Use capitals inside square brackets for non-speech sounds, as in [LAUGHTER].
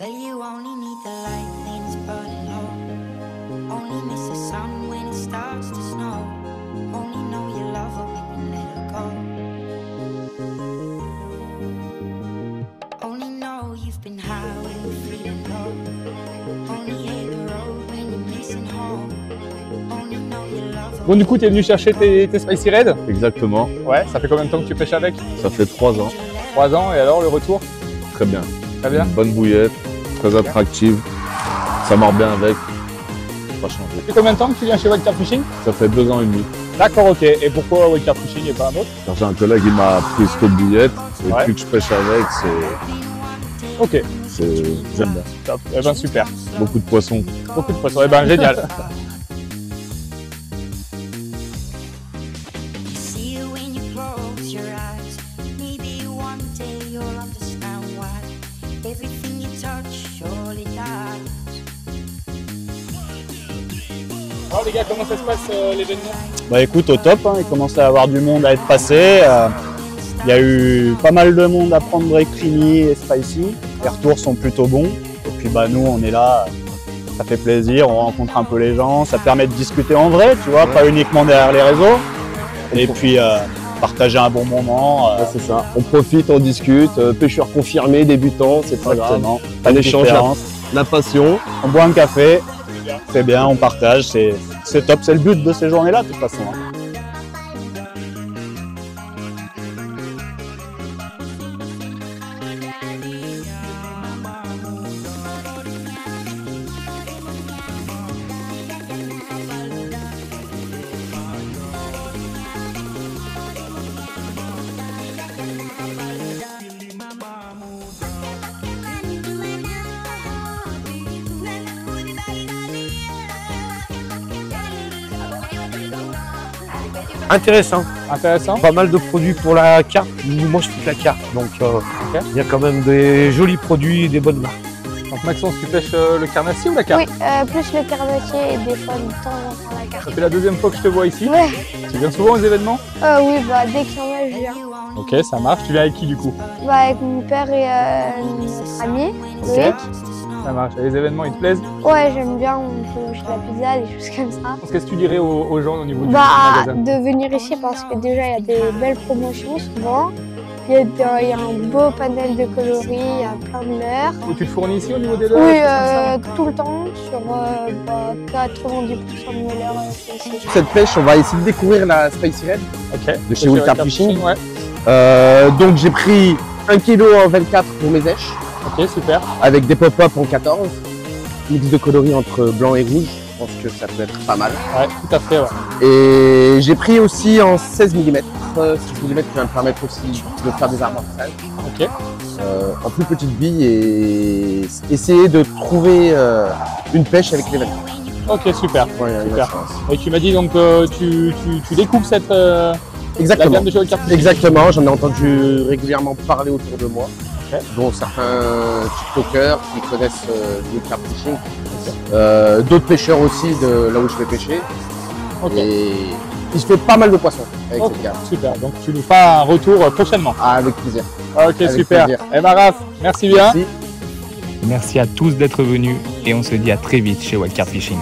Well, you only need the light when it's burning low. Only miss the sun when it starts to snow. Only know you love her when you let her go. Only know you've been high when you're feeling low. Only hate the road when you're missing home. Only know you love her. Bon, du coup, tu es venu chercher tes, tes Spicy Red Exactement. Ouais, ça fait combien de temps que tu pêches avec? Ça fait trois ans. 3 ans, et alors le retour? Très bien. Très bien. Une bonne bouillette, très attractive. Ça mord bien avec. Pas changé. Ça fait combien de temps que tu viens chez Wildcard Fishing? Ça fait deux ans et demi. D'accord, ok. Et pourquoi Wildcard Fishing et pas un autre? J'ai un collègue qui m'a pris cette bouillette. Et Ouais. depuis que je pêche avec, c'est, Ok, c'est, j'aime bien. top. Eh ben super. Beaucoup de poissons. Beaucoup de poissons. Eh ben génial. [LAUGHS] Alors les gars, comment ça se passe euh, l'événement Bah écoute, au top, hein, il commence à y avoir du monde à être passé. euh, Il y a eu pas mal de monde à prendre break creamy et spicy. Les retours sont plutôt bons. Et puis bah nous, on est là, ça fait plaisir, on rencontre un peu les gens, ça permet de discuter en vrai, tu vois, pas uniquement derrière les réseaux. Et puis euh, partager un bon moment. euh, Ouais, c'est ça. On profite, on discute. euh, pêcheur confirmé, débutant, c'est pas grave. Un échange, la, la passion. On boit un café, c'est bien, on partage, c'est c'est top, c'est le but de ces journées-là de toute façon. hein. Intéressant, Intéressant. pas mal de produits pour la carte. Moi je fais la carte, donc euh, il y a quand même des jolis produits, des bonnes marques. Donc Maxence, tu pêches euh, le carnassier ou la carte Oui, euh, plus le carnassier et des fois de temps en temps la carte. Ça fait la deuxième fois que je te vois ici. Ouais, Tu viens souvent aux événements euh, oui, bah dès qu'il y en a, je viens. Ok, ça marche. Tu viens avec qui du coup Bah avec mon père et euh, notre ami, Loïc. Ça marche. Et les événements, ils te plaisent Ouais, j'aime bien, on peut manger de la pizza, des choses comme ça. Qu'est-ce que tu dirais aux, aux gens au niveau du Bah magasin de venir ici parce que déjà il y a des belles promotions souvent. Il y, a, de- il y a un beau panel de coloris, il y a plein de leurres. Ou tu te fournis ici au niveau des leurres Oui, euh, tout le temps, sur euh, bah, 90% de mes ici. Sur cette pêche, on va essayer de découvrir la Spicy Red. De chez Wildcard Fishing. Ouais. Euh, donc j'ai pris 1 kg en 24 pour mes éches, Ok, super. avec des pop-up en 14. Mix de coloris entre blanc et rouge. Je pense que ça peut être pas mal. Ouais, tout à fait. Ouais. Et j'ai pris aussi en 16 mm. 16 mm qui va me permettre aussi de faire des arbitrages. Ok. euh, en plus petite bille et essayer de trouver euh, une pêche avec les vêtements. Ok, super. Ouais, Super. Et tu m'as dit donc euh, tu, tu, tu découpes cette euh, la Exactement. gamme de Exactement, j'en ai entendu régulièrement parler autour de moi, Ok. dont certains TikTokers qui connaissent euh, le carp fishing, euh, d'autres pêcheurs aussi de là où je vais pêcher. Ok. Et il se fait pas mal de poissons avec Ok, cette gamme. Super. Donc tu nous feras un retour euh, prochainement. Ah, avec plaisir. Ok, Avec super. plaisir. Eh ben Raph, merci bien. Merci. Merci à tous d'être venus et on se dit à très vite chez Wildcard Fishing.